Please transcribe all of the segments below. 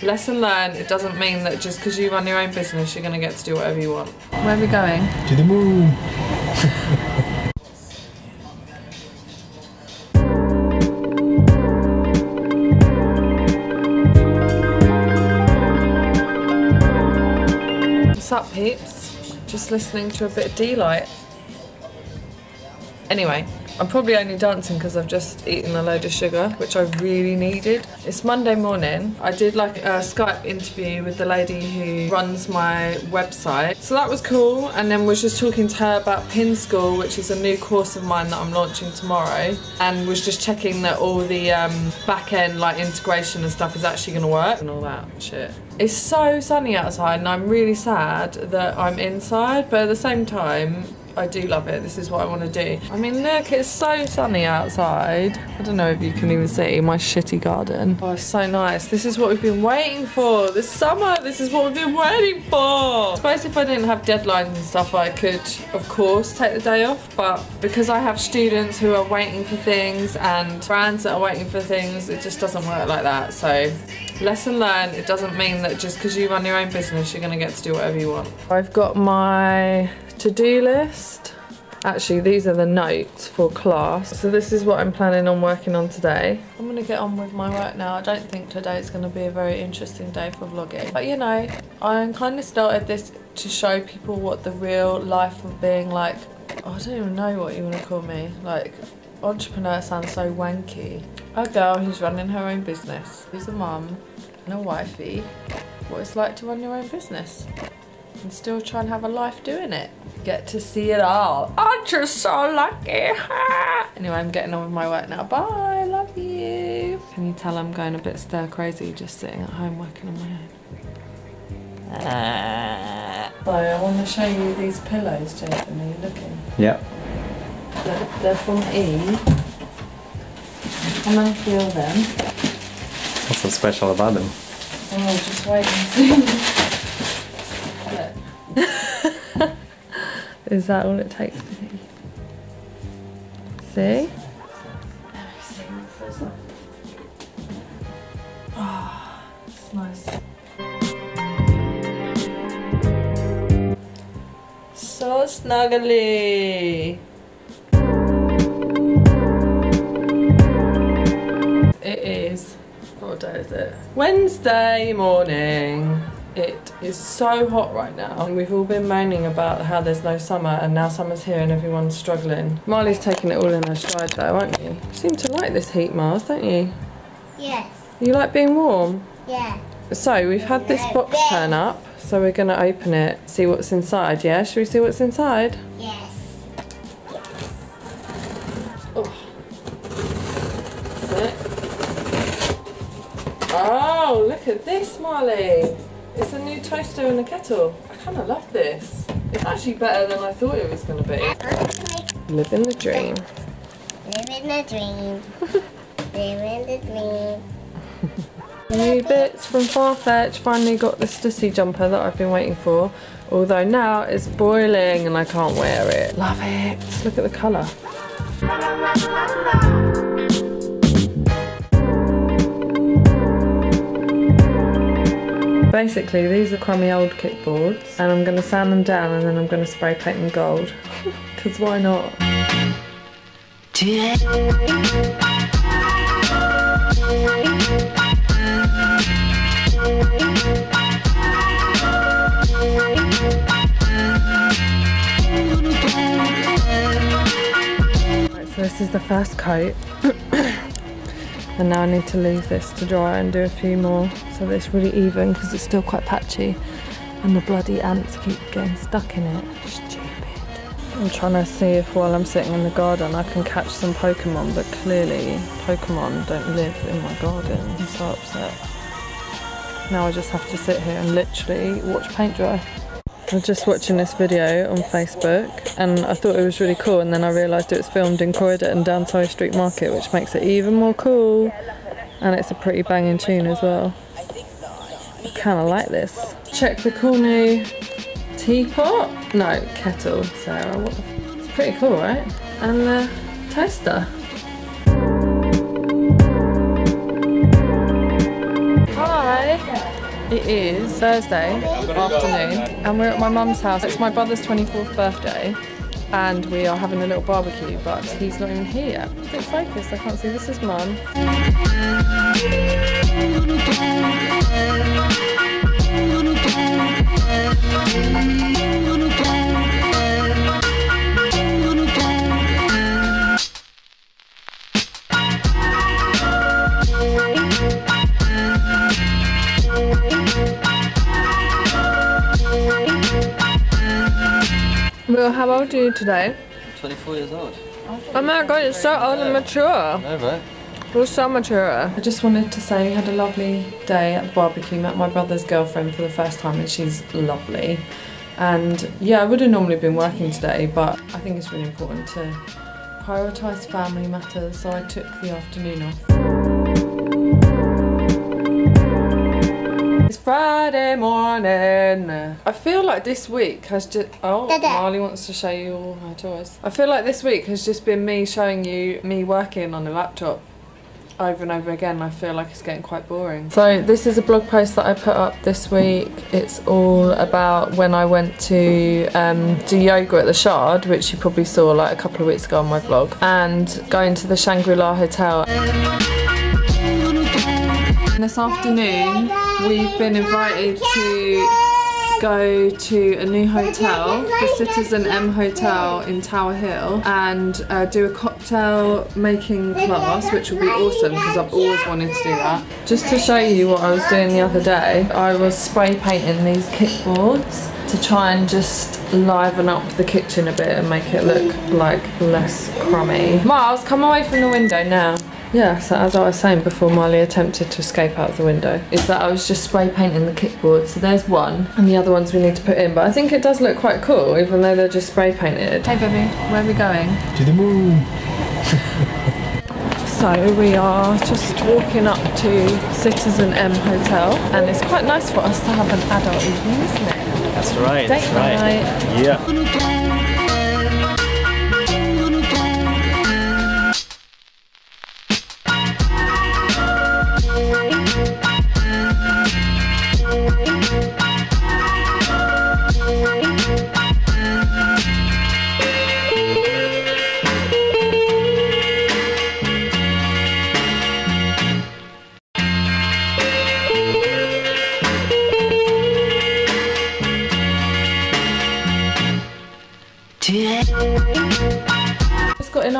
Lesson learned, it doesn't mean that just because you run your own business, you're going to get to do whatever you want. Where are we going? To the moon. What's up, peeps? Just listening to a bit of D-Light. Anyway, I'm probably only dancing because I've just eaten a load of sugar, which I really needed. It's Monday morning. I did like a Skype interview with the lady who runs my website. So that was cool. And then was just talking to her about Pin School, which is a new course of mine that I'm launching tomorrow. And was just checking that all the um, back end like integration and stuff is actually going to work and all that shit. It's so sunny outside and I'm really sad that I'm inside, but at the same time, I do love it. This is what I want to do. I mean, look, it's so sunny outside. I don't know if you can even see my shitty garden. Oh, it's so nice. This is what we've been waiting for. This summer, this is what we've been waiting for. I suppose if I didn't have deadlines and stuff, I could, of course, take the day off. But because I have students who are waiting for things and brands that are waiting for things, it just doesn't work like that. So lesson learned, it doesn't mean that just because you run your own business, you're going to get to do whatever you want. I've got my to-do list. Actually, these are the notes for class. So this is what I'm planning on working on today. I'm gonna get on with my work now. I don't think today's gonna be a very interesting day for vlogging. But you know, I kind of started this to show people what the real life of being like, I don't even know what you wanna call me. Like, entrepreneur sounds so wanky. A girl who's running her own business, who's a mum and a wifey, what it's like to run your own business and still try and have a life doing it. Get to see it all. I'm just so lucky. anyway, I'm getting on with my work now. Bye, love you. Can you tell I'm going a bit stir crazy just sitting at home working on my own? So uh. I want to show you these pillows, Jason. Are you looking? Yeah. They're, they're from E. Come and feel them. What's so special about them? Oh, just wait and see. Is that all it takes to? See? So snuggly. It is, what day is it? Wednesday morning. It is so hot right now and we've all been moaning about how there's no summer and now summer's here and everyone's struggling. Marley's taking it all in her stride though, aren't you? You seem to like this heat, Mars, don't you? Yes. You like being warm? Yeah. So we've had this box turn up, so we're gonna open it, see what's inside, yeah? Should we see what's inside? Yes. Oh. That's it. Oh, look at this, Marley. It's a new toaster and a kettle. I kind of love this. It's actually better than I thought it was going to be. Living the dream. Living the dream. Living the dream. New bits from Farfetch. Finally got the Stussy jumper that I've been waiting for. Although now it's boiling and I can't wear it. Love it. Look at the colour. Basically, these are crummy old kickboards, and I'm going to sand them down and then I'm going to spray paint them gold. Because why not? Right, so this is the first coat. and now I need to leave this to dry and do a few more so that it's really even because it's still quite patchy and the bloody ants keep getting stuck in it. Stupid. I'm trying to see if while I'm sitting in the garden I can catch some Pokemon but clearly Pokemon don't live in my garden. I'm so upset. Now I just have to sit here and literally watch paint dry. I was just watching this video on Facebook and I thought it was really cool and then I realised it was filmed in Croydon and down Surrey Street Market which makes it even more cool and it's a pretty banging tune as well. I kind of like this. Check the cool new teapot? No, kettle, Sarah. What it's pretty cool, right? And the toaster. It is Thursday afternoon and we're at my mum's house. It's my brother's 24th birthday and we are having a little barbecue but he's not even here yet. Bit focused, I can't see. This is mum. Will, how old are you today? 24 years old. Oh my god, you're so old and mature. No, right? You're so mature. I just wanted to say we had a lovely day at the barbecue. Met my brother's girlfriend for the first time and she's lovely. And yeah, I would have normally been working today, but I think it's really important to prioritise family matters, so I took the afternoon off. It's Friday morning. I feel like this week has just. Oh, Dada. Marley wants to show you all her toys. I feel like this week has just been me showing you me working on a laptop over and over again. I feel like it's getting quite boring. So, this is a blog post that I put up this week. It's all about when I went to um, do yoga at the Shard, which you probably saw like a couple of weeks ago on my vlog, and going to the Shangri La Hotel. This afternoon, we've been invited to go to a new hotel, the Citizen M Hotel in Tower Hill, and uh, do a cocktail making class, which will be awesome because I've always wanted to do that. Just to show you what I was doing the other day, I was spray painting these kickboards to try and just liven up the kitchen a bit and make it look like less crummy. Miles, come away from the window now. Yeah, so as I was saying before Marley attempted to escape out of the window, is that I was just spray painting the kickboard. So there's one, and the other ones we need to put in. But I think it does look quite cool, even though they're just spray painted. Hey baby, where are we going? To the moon. So we are just walking up to Citizen M Hotel, and it's quite nice for us to have an adult evening, isn't it? That's right. Date that's right. night. Yeah.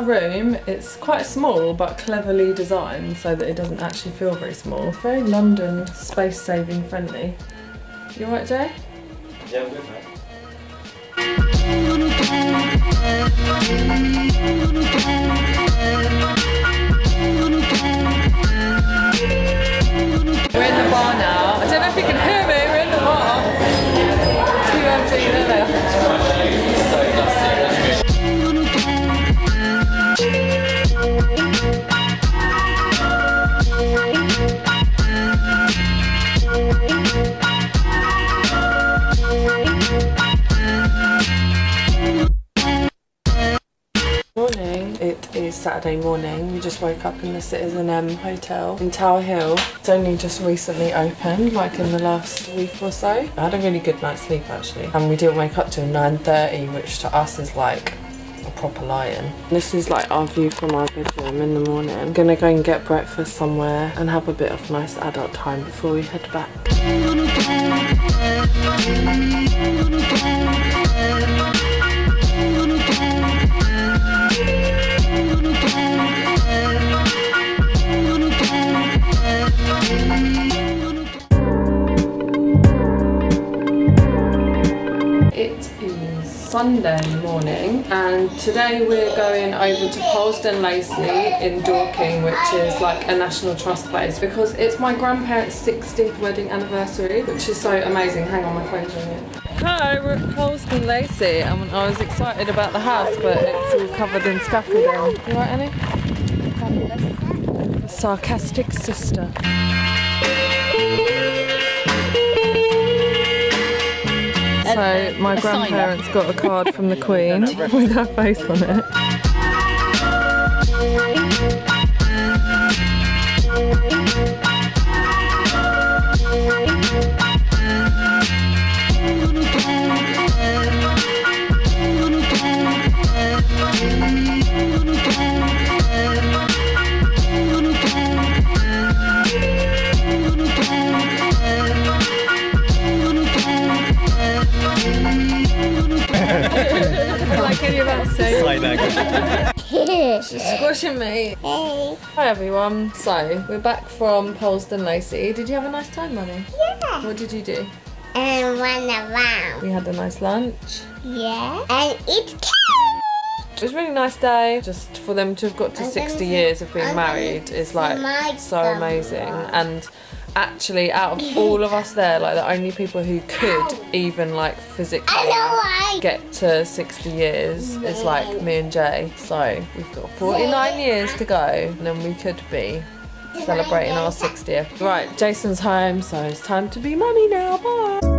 Our room. It's quite small but cleverly designed so that it doesn't actually feel very small. It's very London space saving friendly. You alright, Jay? Yeah, I'm good, mate. We're in the bar now. Saturday morning. We just woke up in the Citizen M Hotel in Tower Hill. It's only just recently opened, like in the last week or so. I had a really good night's sleep actually, and we didn't wake up till 9:30, which to us is like a proper lion. This is like our view from our bedroom in the morning. I'm gonna go and get breakfast somewhere and have a bit of nice adult time before we head back. Sunday morning and today we're going over to Polesden Lacey in Dorking which is like a National Trust place because it's my grandparents' 60th wedding anniversary which is so amazing. Hang on, my phone's ringing. Hi, we're at Polesden Lacey and I was excited about the house but it's all covered in scaffolding. You right, Annie? Sarcastic sister. So my grandparents got a card from the Queen with her face on it. That's so Side angle. hey. She's squishing me. Hi everyone. So we're back from Polesden Lacey. Did you have a nice time, Mummy? Yeah. What did you do? And run around. We had a nice lunch. Yeah. And eat cake. It was a really nice day. Just for them to have got to I'm 60 years of being I'm married is like smite so them. amazing. And actually, out of all of us there, like the only people who could even like physically I know I. get to 60 years is like me and Jay. So we've got 49 years to go, and then we could be celebrating our 60th. Right, Jason's home, so it's time to be mummy now. Bye.